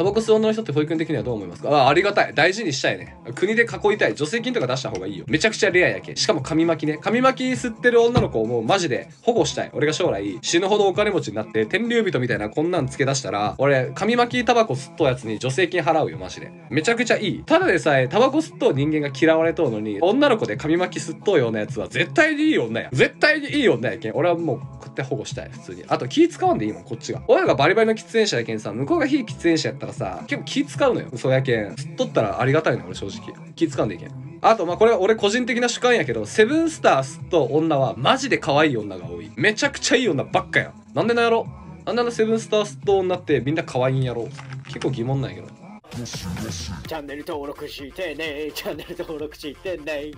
タバコ吸う女の人って保育園的にはどう思いますか？あありがたい。大事にしたいね。国で囲いたい。助成金とか出した方がいいよ。めちゃくちゃレアやけしかも紙巻きね。紙巻き吸ってる女の子をもうマジで保護したい。俺が将来死ぬほどお金持ちになって天竜人みたいなこんなんつけ出したら俺紙巻きタバコ吸っとうやつに助成金払うよマジで。めちゃくちゃいい。ただでさえタバコ吸っとう人間が嫌われとうのに女の子で紙巻き吸っとうようなやつは絶対にいい女や。絶対にいい女やけん。俺はもうって保護したい普通に。あと気使わんでいいもんこっちが。親がバリバリの喫煙者やけんさ向こうが非喫煙者やったらさ結構気使うのよ嘘やけん。吸っとったらありがたいの俺正直。気使わんでいけん。あとまあこれ俺個人的な主観やけどセブンスター吸っと女はマジで可愛い女が多い。めちゃくちゃいい女ばっかやなんでなんやろ？なんであのセブンスター吸っと女ってみんな可愛いんやろ？結構疑問なんやけど。チャンネル登録してねチャンネル登録してね